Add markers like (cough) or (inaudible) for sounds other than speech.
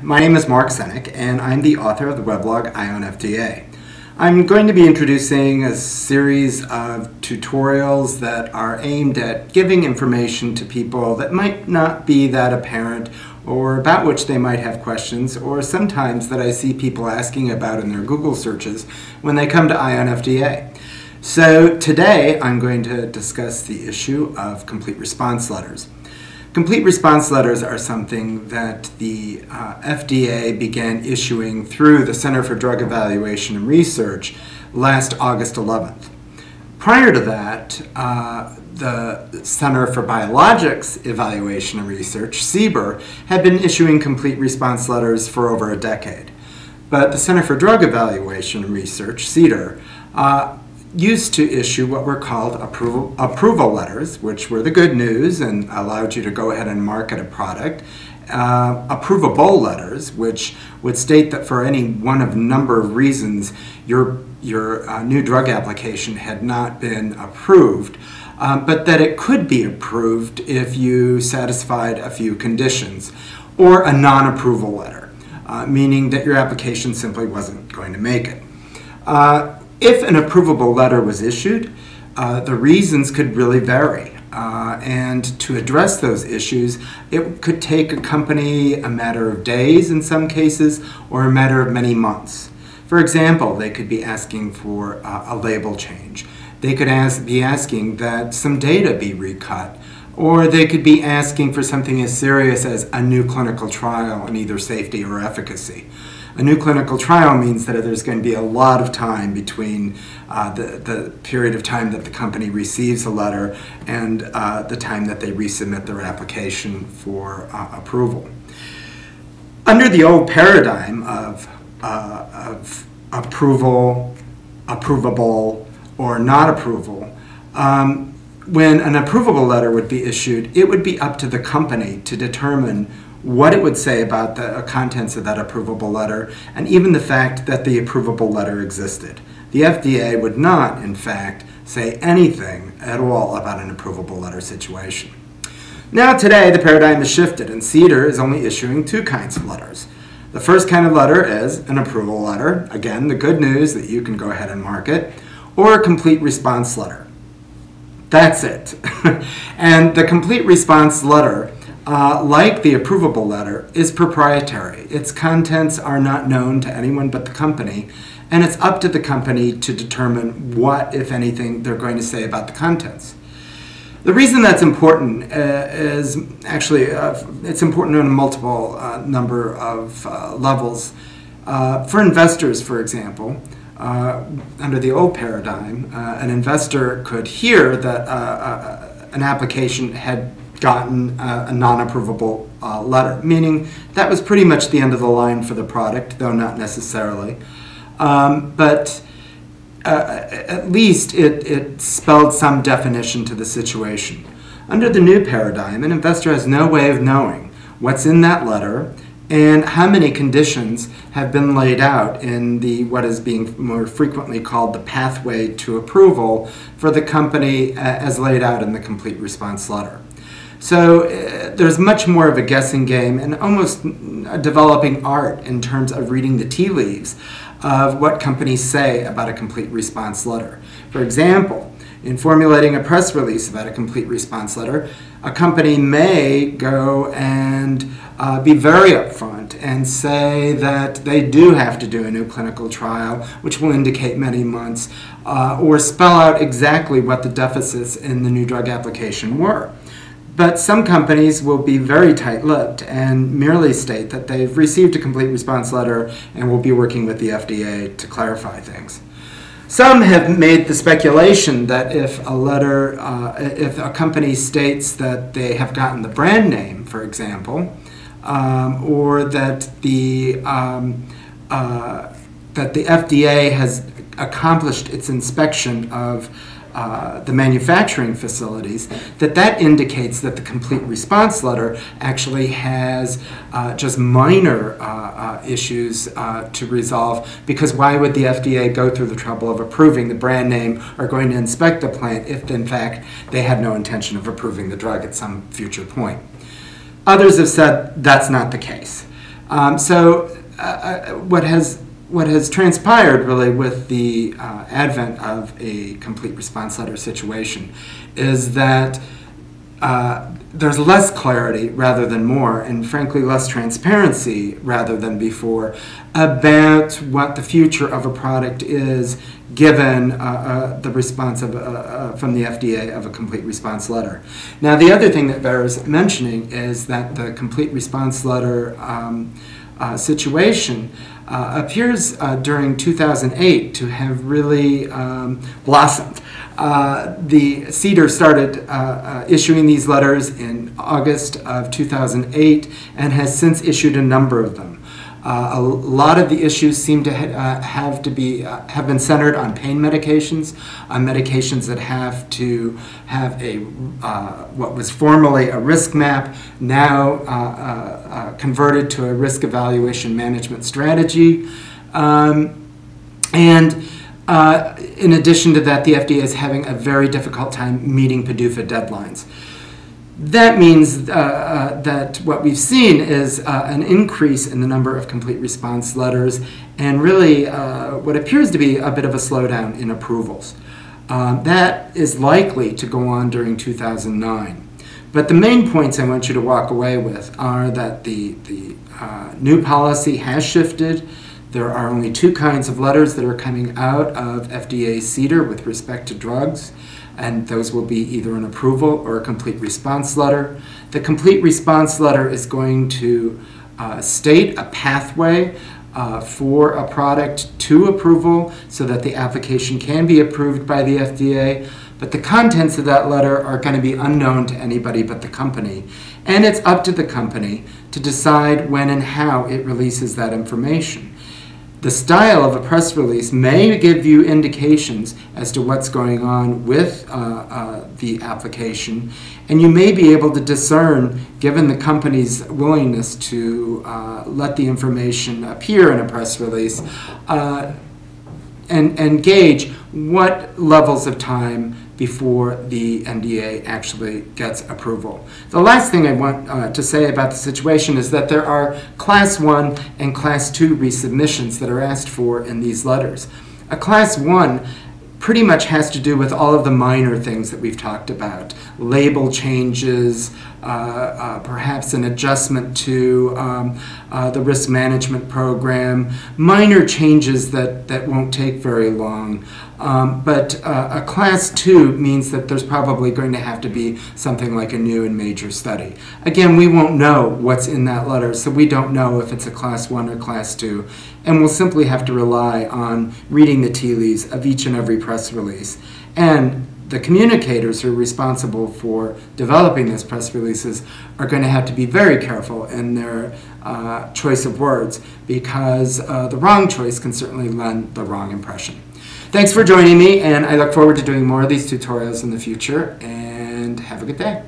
My name is Mark Senak, and I'm the author of the weblog Eye on FDA. I'm going to be introducing a series of tutorials that are aimed at giving information to people that might not be that apparent or about which they might have questions, or sometimes that I see people asking about in their Google searches when they come to Eye on FDA. So today I'm going to discuss the issue of complete response letters. Complete response letters are something that the uh, FDA began issuing through the Center for Drug Evaluation and Research last August 11th. Prior to that, uh, the Center for Biologics Evaluation and Research, CBER, had been issuing complete response letters for over a decade. But the Center for Drug Evaluation and Research, CDER, uh, used to issue what were called approval, approval letters, which were the good news and allowed you to go ahead and market a product. Uh, approvable letters, which would state that for any one of a number of reasons your, your uh, new drug application had not been approved, um, but that it could be approved if you satisfied a few conditions, or a non-approval letter, uh, meaning that your application simply wasn't going to make it. If an approvable letter was issued, uh, the reasons could really vary. Uh, and to address those issues, it could take a company a matter of days in some cases or a matter of many months. For example, they could be asking for uh, a label change. They could ask, be asking that some data be recut. Or they could be asking for something as serious as a new clinical trial in either safety or efficacy. A new clinical trial means that there's going to be a lot of time between uh, the, the period of time that the company receives a letter and uh, the time that they resubmit their application for uh, approval. Under the old paradigm of, uh, of approval, approvable, or not approval, um, when an approvable letter would be issued, it would be up to the company to determine what it would say about the contents of that approvable letter, and even the fact that the approvable letter existed. The FDA would not, in fact, say anything at all about an approvable letter situation. Now, today, the paradigm has shifted, and CDER is only issuing two kinds of letters. The first kind of letter is an approval letter, again, the good news that you can go ahead and market, or a complete response letter. That's it. (laughs) and the complete response letter uh, like the approvable letter, is proprietary. Its contents are not known to anyone but the company, and it's up to the company to determine what, if anything, they're going to say about the contents. The reason that's important uh, is actually uh, it's important on a multiple uh, number of uh, levels. Uh, for investors, for example, under the old paradigm, an investor could hear that an application had gotten a, a non-approvable uh, letter, meaning that was pretty much the end of the line for the product, though not necessarily. Um, but uh, at least it, it spelled some definition to the situation. Under the new paradigm, an investor has no way of knowing what's in that letter and how many conditions have been laid out in the what is being more frequently called the pathway to approval for the company uh, as laid out in the complete response letter. So uh, there's much more of a guessing game and almost a developing art in terms of reading the tea leaves of what companies say about a complete response letter. For example, in formulating a press release about a complete response letter, a company may go and uh, be very upfront and say that they do have to do a new clinical trial, which will indicate many months, uh, or spell out exactly what the deficits in the new drug application were. But some companies will be very tight-lipped and merely state that they've received a complete response letter and will be working with the FDA to clarify things. Some have made the speculation that if a letter, uh, if a company states that they have gotten the brand name, for example, um, or that the um, uh, that the FDA has accomplished its inspection of uh, the manufacturing facilities, that that indicates that the complete response letter actually has uh, just minor uh, uh issues uh, to resolve because why would the FDA go through the trouble of approving the brand name or going to inspect the plant if in fact they had no intention of approving the drug at some future point. Others have said that's not the case. Um, so what has what has transpired really with the uh, advent of a complete response letter situation is that uh, there's less clarity rather than more, and frankly, less transparency rather than before about what the future of a product is given uh, uh, the response of, uh, uh, from the FDA of a complete response letter. Now, the other thing that bears mentioning is that the complete response letter um, situation uh, appears during 2008 to have really um, blossomed. Uh, the CDER started uh, uh, issuing these letters in August of 2008 and has since issued a number of them. Uh, a lot of the issues seem to ha uh, have to be uh, have been centered on pain medications, on medications that have to have a what was formerly a RiskMAP, now converted to a risk evaluation management strategy, um, and uh, in addition to that, the FDA is having a very difficult time meeting PDUFA deadlines. That means uh, uh, that what we've seen is uh, an increase in the number of complete response letters and really uh, what appears to be a bit of a slowdown in approvals. Um, that is likely to go on during 2009. But the main points I want you to walk away with are that the, the uh, new policy has shifted, there are only two kinds of letters that are coming out of FDA CDER with respect to drugs, and those will be either an approval or a complete response letter. The complete response letter is going to uh, state a pathway uh, for a product to approval so that the application can be approved by the FDA. But the contents of that letter are going to be unknown to anybody but the company. And it's up to the company to decide when and how it releases that information the style of a press release may give you indications as to what's going on with uh, uh, the application, and you may be able to discern, given the company's willingness to uh, let the information appear in a press release, uh, and, and gauge what levels of time before the NDA actually gets approval. The last thing I want uh, to say about the situation is that there are Class 1 and Class 2 resubmissions that are asked for in these letters. A Class 1 pretty much has to do with all of the minor things that we've talked about. Label changes, uh, uh, perhaps an adjustment to um, uh, the risk management program, minor changes that, that won't take very long. Um, but uh, a class two means that there's probably going to have to be something like a new and major study. Again, we won't know what's in that letter, so we don't know if it's a class one or class two, and we'll simply have to rely on reading the tea leaves of each and every press release. And the communicators who are responsible for developing these press releases are going to have to be very careful in their uh, choice of words because uh, the wrong choice can certainly lend the wrong impression. Thanks for joining me, and I look forward to doing more of these tutorials in the future, and have a good day.